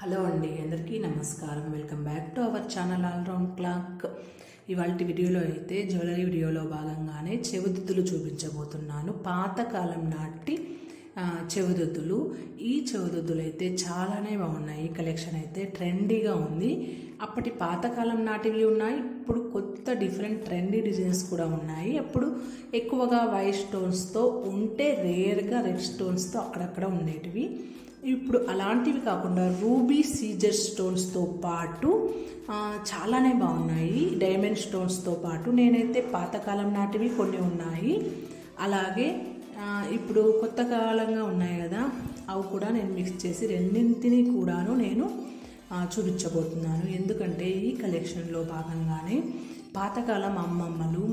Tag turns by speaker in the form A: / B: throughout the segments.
A: Hello అండి అందరికీ నమస్కారం. Welcome back to our channel all round clock. ఇవాళ వీడియోలో అయితే జ్యువెలరీ వీడియోలో భాగంగానే చెవిదిద్దులు చూపించబోతున్నాను. పాతకాలం నాటి చెవిదొద్దులు. ఈ చెవిదొద్దులు అయితే చాలానే బాగున్నాయి. కలెక్షన్ అయితే ట్రెండీగా ఉంది. అప్పటి పాతకాలం నాటివి ఉన్నాయి. ఇప్పుడు కొత్త డిఫరెంట్ ట్రెండీ డిజైన్స్ కూడా ఉన్నాయి. అప్పుడు ఎక్కువగా వైట్ స్టోన్స్తో ఉంటే రేర్గా రెడ్ స్టోన్స్తో అక్కడక్కడ ఉండేటివి. ఇప్పుడు అలాంటివి కాకుండా రూబీ సీజర్ స్టోన్స్తో పాటు చాలానే బాగున్నాయి. డైమండ్ స్టోన్స్తో పాటు నేనైతే పాతకాలం నాటివి కొన్ని ఉన్నాయి. అలాగే ఇప్పుడు కొత్త కాలంగా ఉన్నాయి కదా అవి కూడా నేను మిక్స్ చేసి రెండింటిని కూడాను నేను చూపించబోతున్నాను. ఎందుకంటే ఈ కలెక్షన్లో భాగంగానే పాతకాలం అమ్మమ్మలు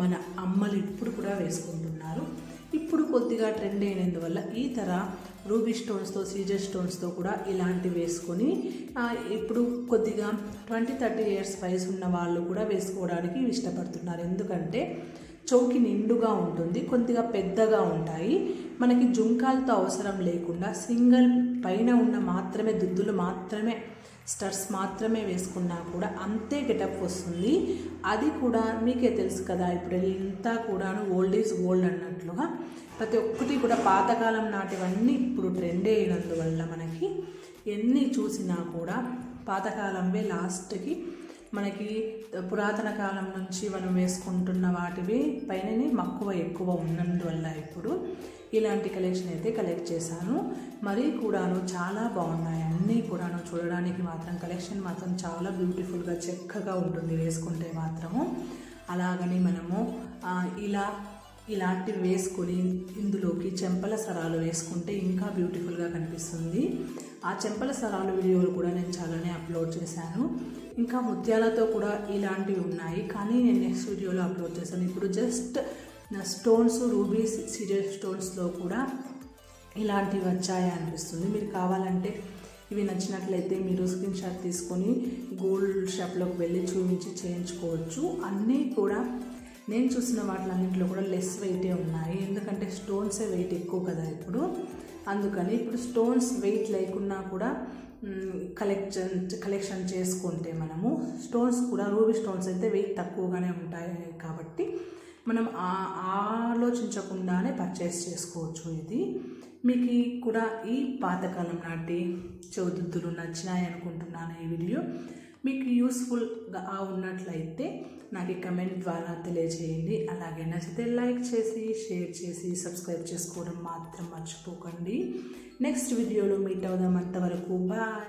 A: మన అమ్మలు ఇప్పుడు కూడా వేసుకుంటున్నారు. ఇప్పుడు కొద్దిగా ట్రెండ్ అయినందువల్ల ఈ తర రూబీ స్టోన్స్తో సీజర్ స్టోన్స్తో కూడా ఇలాంటివి వేసుకొని ఇప్పుడు కొద్దిగా ట్వంటీ థర్టీ ఇయర్స్ వయసు ఉన్న వాళ్ళు కూడా వేసుకోవడానికి ఇష్టపడుతున్నారు. ఎందుకంటే చౌకి నిండుగా ఉంటుంది కొద్దిగా పెద్దగా ఉంటాయి. మనకి జుంకాలతో అవసరం లేకుండా సింగిల్ పైన ఉన్న మాత్రమే దుద్దులు మాత్రమే స్టర్స్ మాత్రమే వేసుకున్నా కూడా అంతే గెటప్ వస్తుంది. అది కూడా మీకే తెలుసు కదా ఇప్పుడు ఇంతా కూడాను ఓల్డ్ ఈజ్ గోల్డ్ అన్నట్లుగా. ప్రతి ఒక్కటి కూడా పాతకాలం నాటివన్నీ ఇప్పుడు ట్రెండ్ అయినందువల్ల మనకి ఎన్ని చూసినా కూడా పాతకాలంవే లాస్ట్కి మనకి పురాతన కాలం నుంచి మనం వేసుకుంటున్న వాటివి పైననే మక్కువ ఎక్కువ ఉన్నందువల్ల ఇప్పుడు ఇలాంటి కలెక్షన్ అయితే కలెక్ట్ చేశాను. మరీ కూడాను చాలా బాగున్నాయి. అన్నీ కూడాను చూడడానికి మాత్రం కలెక్షన్ మాత్రం చాలా బ్యూటిఫుల్గా చక్కగా ఉంటుంది వేసుకుంటే మాత్రము. అలాగని మనము ఇలా ఇలాంటివి వేసుకొని ఇందులోకి చెంపల సరాలు వేసుకుంటే ఇంకా బ్యూటిఫుల్గా కనిపిస్తుంది. ఆ చెంపల సరాలు వీడియోలు కూడా నేను చాలానే అప్లోడ్ చేశాను. ఇంకా ముత్యాలతో కూడా ఇలాంటివి ఉన్నాయి. కానీ నేను నెక్స్ట్ వీడియోలో అప్లోడ్ చేశాను. ఇప్పుడు జస్ట్ స్టోన్స్ రూబీస్ సీరియల్ స్టోన్స్లో కూడా ఇలాంటివి వచ్చాయి అనిపిస్తుంది. మీరు కావాలంటే ఇవి నచ్చినట్లయితే మీరు స్క్రీన్ షాట్ తీసుకొని గోల్డ్ షాప్లోకి వెళ్ళి చూపించి చేయించుకోవచ్చు. అన్నీ కూడా నేను చూసిన వాటిలన్నింటిలో కూడా లెస్ వెయిటే ఉన్నాయి. ఎందుకంటే స్టోన్సే వెయిట్ ఎక్కువ కదా ఇప్పుడు. అందుకని ఇప్పుడు స్టోన్స్ వెయిట్ లేకున్నా కూడా కలెక్షన్ కలెక్షన్ చేసుకుంటే మనము స్టోన్స్ కూడా రూబీ స్టోన్స్ అయితే వెయిట్ తక్కువగానే ఉంటాయి కాబట్టి మనం ఆలోచించకుండానే పర్చేస్ చేసుకోవచ్చు ఇది. మీకు కూడా ఈ పాతకాలం నాటి చౌదుద్దులు నచ్చినాయి అనుకుంటున్నాను ఈ వీడియో. మీకు యూస్ఫుల్గా ఉన్నట్లయితే నాకు ఈ కమెంట్ ద్వారా తెలియజేయండి. అలాగే నచ్చితే లైక్ చేసి షేర్ చేసి సబ్స్క్రైబ్ చేసుకోవడం మాత్రం మర్చిపోకండి. నెక్స్ట్ వీడియోలో మీట్ అవుదాం అంతవరకు. బాయ్